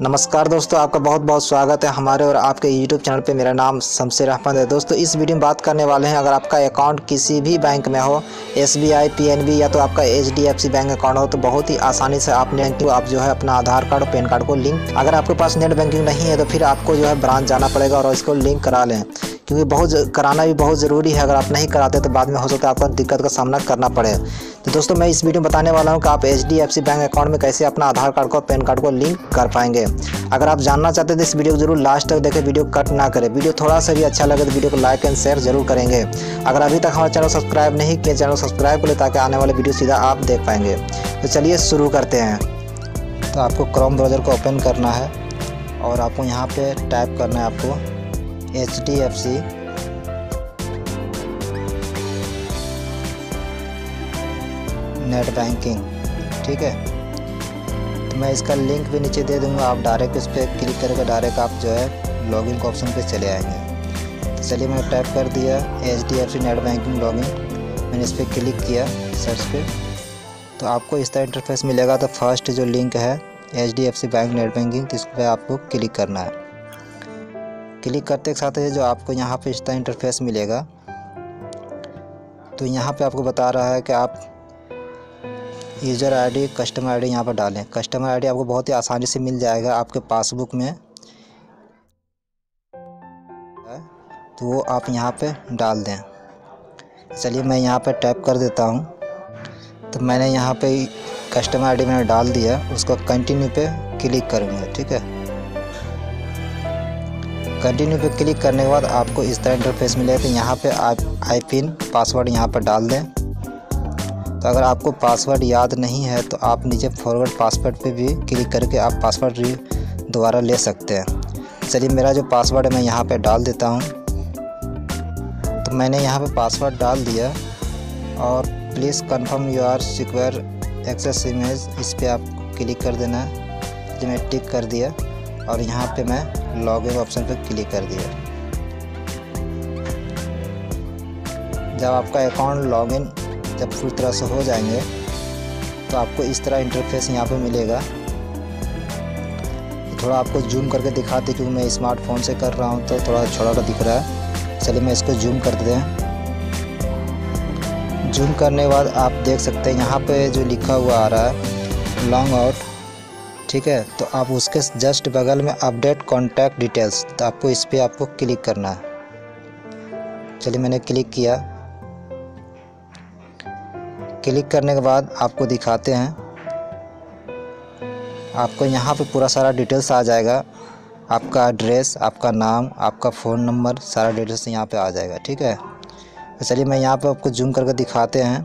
नमस्कार दोस्तों, आपका बहुत बहुत स्वागत है हमारे और आपके यूट्यूब चैनल पे। मेरा नाम शमशेर अहमद है। दोस्तों, इस वीडियो में बात करने वाले हैं, अगर आपका अकाउंट किसी भी बैंक में हो S B I P N B या तो आपका H D F C bank account हो तो बहुत ही आसानी से आप नेट आप जो है अपना आधार कार्ड और पैन कार्ड को लिंक, अगर आपके पास नेट बैंकिंग नहीं है तो फिर आपको जो है ब्रांच जाना पड़ेगा और इसको लिंक करा लें। क्योंकि बहुत कराना भी बहुत ज़रूरी है। अगर आप नहीं कराते तो बाद में हो सकता है आपको दिक्कत का सामना करना पड़े। तो दोस्तों, मैं इस वीडियो में बताने वाला हूँ कि आप सी बैंक अकाउंट में कैसे अपना आधार कार्ड को, पैन कार्ड को लिंक कर पाएँगे। अगर आप जानना चाहते हैं तो इस वीडियो को ज़रूर लास्ट तक देखें, वीडियो कट ना करें। वीडियो थोड़ा सा भी अच्छा लगे तो वीडियो को लाइक एंड शेयर ज़रूर करेंगे। अगर अभी तक हमारा चैनल सब्सक्राइब नहीं किया चैनल सब्सक्राइब करें ताकि आने वाले वीडियो सीधा आप देख पाएँगे। तो चलिए शुरू करते हैं। तो आपको क्रोम ब्राउज़र को ओपन करना है और आपको यहाँ पे टाइप करना है आपको। H D F C net banking ठीक है? तो मैं इसका लिंक भी नीचे दे दूँगा। आप डायरेक्ट इस पर क्लिक करके डायरेक्ट आप जो है लॉगिन के ऑप्शन पे चले आएँगे। तो चलिए मैंने टाइप कर दिया H D F C net banking login मैंने इस पर क्लिक किया सर्च पे। तो आपको इस तरह इंटरफेस मिलेगा। तो फ़र्स्ट जो लिंक है H D F C bank net banking तो इस पर आपको क्लिक करना है। क्लिक करते के साथ जो आपको यहाँ पे इस तरह इंटरफेस मिलेगा। तो यहाँ पे आपको बता रहा है कि आप यूज़र आईडी कस्टमर आईडी यहाँ पर डालें। कस्टमर आईडी आपको बहुत ही आसानी से मिल जाएगा आपके पासबुक में। तो वो आप यहाँ पे डाल दें। चलिए मैं यहाँ पे टैप कर देता हूँ। तो मैंने यहाँ पे कस्टमर आईडी मैंने डाल दिया। उसको कंटिन्यू पे क्लिक करूँगा, ठीक है? कंटिन्यू पे क्लिक करने के बाद आपको इस तरह इंटरफेस मिलेगा। तो यहाँ पे आप आई पिन पासवर्ड यहाँ पर डाल दें। तो अगर आपको पासवर्ड याद नहीं है तो आप नीचे फॉरवर्ड पासवर्ड पे भी क्लिक करके आप पासवर्ड दोबारा ले सकते हैं। चलिए मेरा जो पासवर्ड है, मैं यहाँ पे डाल देता हूँ। तो मैंने यहाँ पे पासवर्ड डाल दिया। और please confirm your secure access image इस पर आप क्लिक कर देना। है मैं टिक कर दिया। और यहाँ पे मैं लॉगिन ऑप्शन पर क्लिक कर दिया। जब आपका अकाउंट लॉगिन जब पूरी तरह से हो जाएँगे तो आपको इस तरह इंटरफेस यहाँ पे मिलेगा। थोड़ा आपको जूम करके दिखाते क्योंकि मैं स्मार्टफ़ोन से कर रहा हूँ तो थोड़ा छोटा दिख रहा है। चलिए मैं इसको जूम कर हैं। जूम करने के बाद आप देख सकते हैं यहाँ पे जो लिखा हुआ आ रहा है लॉन्ग आउट ठीक है? तो आप उसके जस्ट बगल में अपडेट कॉन्टैक्ट डिटेल्स तो आपको इस पर आपको क्लिक करना है। चलिए मैंने क्लिक किया। क्लिक करने के बाद आपको दिखाते हैं। आपको यहाँ पे पूरा सारा डिटेल्स आ जाएगा। आपका एड्रेस आपका नाम, आपका फ़ोन नंबर सारा डिटेल्स यहाँ पे आ जाएगा, ठीक है? तो चलिए मैं यहाँ पे आपको जूम करके दिखाते हैं।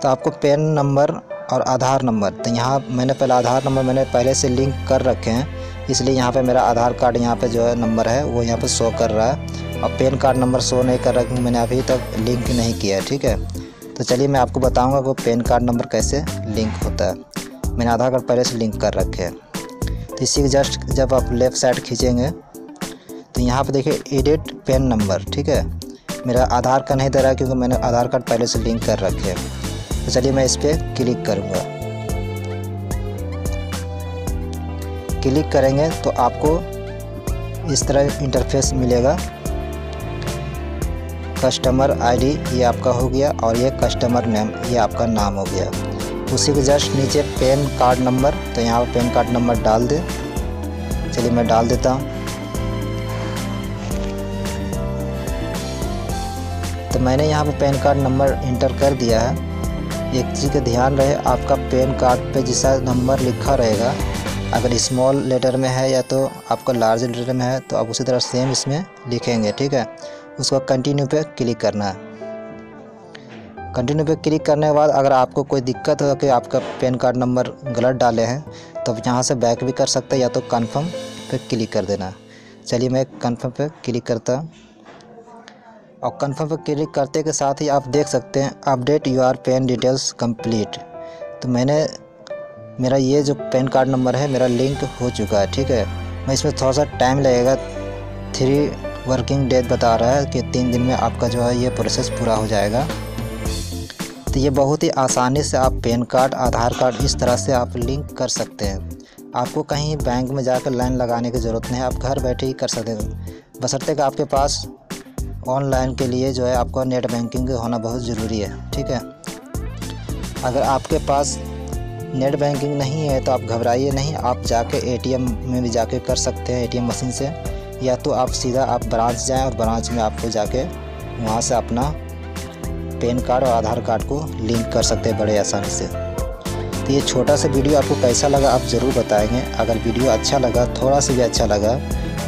तो आपको पेन नंबर और आधार नंबर। तो यहाँ मैंने पहले आधार नंबर मैंने पहले से लिंक कर रखे हैं, इसलिए यहाँ पे मेरा आधार कार्ड यहाँ पे जो है नंबर है, वो यहाँ पे शो कर रहा है। और पेन कार्ड नंबर शो नहीं कर रहा क्योंकि मैंने अभी तक लिंक नहीं किया है, ठीक है? तो चलिए मैं आपको बताऊँगा कि पेन कार्ड नंबर कैसे लिंक होता है। मैंने आधार कार्ड पहले से लिंक कर रखे हैं। तो इसी के जस्ट जब आप लेफ़्ट साइड खींचेंगे तो यहाँ पर देखिए एडिट पेन नंबर ठीक है? मेरा आधार का नहीं दे रहा क्योंकि मैंने आधार कार्ड पहले से लिंक कर रखे हैं। तो चलिए मैं इस पर क्लिक करूँगा। क्लिक करेंगे तो आपको इस तरह इंटरफेस मिलेगा। कस्टमर आईडी ये आपका हो गया और ये कस्टमर नेम, ये आपका नाम हो गया। उसी के जस्ट नीचे पेन कार्ड नंबर तो यहाँ पर पेन कार्ड नंबर डाल दे। चलिए मैं डाल देता हूँ। तो मैंने यहाँ पर पेन कार्ड नंबर इंटर कर दिया है। एक चीज़ का ध्यान रहे, आपका पेन कार्ड पे जैसा नंबर लिखा रहेगा, अगर स्मॉल लेटर में है या तो आपका लार्ज लेटर में है तो आप उसी तरह सेम इसमें लिखेंगे, ठीक है? उसको कंटिन्यू पे क्लिक करना है। कंटिन्यू पे क्लिक करने के बाद अगर आपको कोई दिक्कत हो कि आपका पेन कार्ड नंबर गलत डाले हैं तो आप यहाँ से बैक भी कर सकते हैं या तो कन्फर्म पे क्लिक कर देना। चलिए मैं कन्फर्म पे क्लिक करता हूँ। और कन्फर्म पर क्लिक करते के साथ ही आप देख सकते हैं update your PAN details complete तो मैंने मेरा ये जो पेन कार्ड नंबर है, मेरा लिंक हो चुका है, ठीक है? मैं इसमें थोड़ा सा टाइम लगेगा। थ्री वर्किंग डेज़ बता रहा है कि तीन दिन में आपका जो है, ये प्रोसेस पूरा हो जाएगा। तो ये बहुत ही आसानी से आप पेन कार्ड आधार कार्ड इस तरह से आप लिंक कर सकते हैं। आपको कहीं बैंक में जाकर लाइन लगाने की ज़रूरत नहीं है आप घर बैठे ही कर सकते हो। बसरते कि आपके पास ऑनलाइन के लिए जो है आपको नेट बैंकिंग होना बहुत ज़रूरी है, ठीक है? अगर आपके पास नेट बैंकिंग नहीं है तो आप घबराइए नहीं, आप जाके एटीएम में भी जाके कर सकते हैं एटीएम मशीन से। या तो आप सीधा आप ब्रांच जाएँ और ब्रांच में आपको जाके वहाँ से अपना पैन कार्ड और आधार कार्ड को लिंक कर सकते हैं बड़े आसानी से। तो ये छोटा सा वीडियो आपको कैसा लगा आप ज़रूर बताएँगे। अगर वीडियो अच्छा लगा, थोड़ा सा भी अच्छा लगा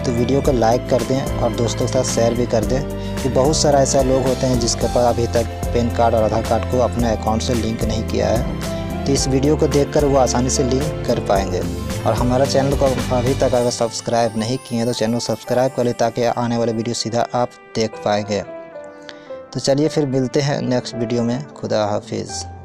तो वीडियो को लाइक कर दें और दोस्तों के साथ शेयर भी कर दें। कि बहुत सारा ऐसा लोग होते हैं जिसके पास अभी तक पैन कार्ड और आधार कार्ड को अपने अकाउंट से लिंक नहीं किया है। तो इस वीडियो को देखकर वो आसानी से लिंक कर पाएँगे। और हमारा चैनल को अभी तक अगर सब्सक्राइब नहीं किए हैं तो चैनल सब्सक्राइब कर ले ताकि आने वाले वीडियो सीधा आप देख पाएँगे। तो चलिए फिर मिलते हैं नेक्स्ट वीडियो में। खुदा हाफिज़।